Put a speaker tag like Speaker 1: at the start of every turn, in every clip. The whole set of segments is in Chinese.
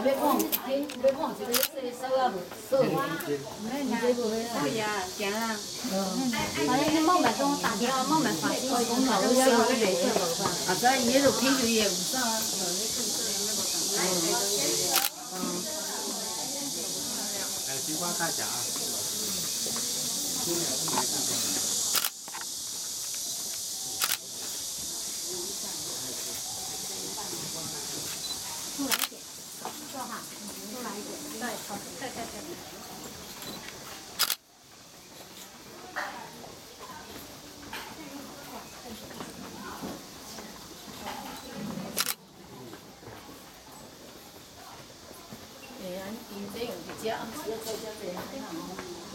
Speaker 1: 别讲，别别讲，这个这手啊无手，你这个呀，
Speaker 2: 对呀，行啦。
Speaker 1: 反正你莫买东打电话，莫买发信息，讲老要我来做无法。
Speaker 2: 啊，所以伊就偏就也唔啥啊。
Speaker 3: 哎，金瓜大奖啊！
Speaker 1: 出来一点，做哈，出来一点，对，好，对对对。
Speaker 2: 哎呀，你这用不加，只要再加这样，
Speaker 3: 快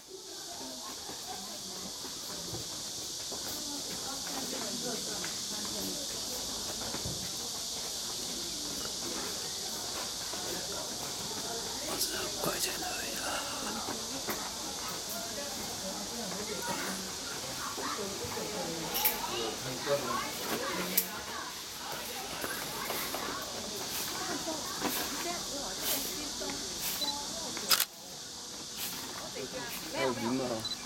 Speaker 3: 어, 민망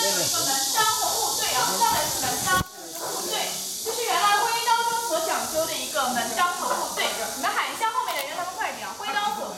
Speaker 3: 一个。
Speaker 4: 门当户对啊，上来是门当户对，这是原来婚姻当中所讲究的一个门当和户对。你们喊一下后面的人，让他们快点啊！婚姻当所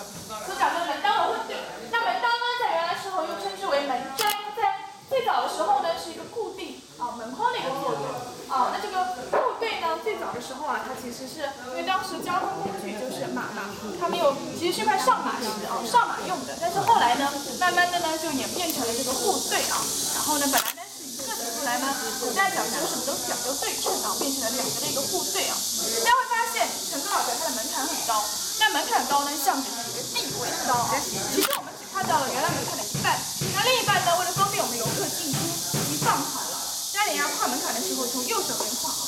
Speaker 4: 所讲究的门当和户对。那门当呢，在原来时候又称之为门毡，在最早的时候呢，是一个固定啊门框的一个作用啊。那这个户对呢，最早的时候啊，它其实是因为当时交通工具就是马嘛，他们有其实是块上马石啊，上马用的。但是后来呢，慢慢的呢，就演变成了这个户对啊。然后呢，本来呢是一个的出来呢，古代讲究什么都讲究对称啊，变成了两个的一个互对啊。大家会发现，成都老宅它的门槛很高，那门槛高呢，象征着一个地位高啊。其实我们只看到了原来门槛的一半，那另一半呢，为了方便我们游客进出，已经放好了。大家等一下跨门槛的时候，从右手边跨啊。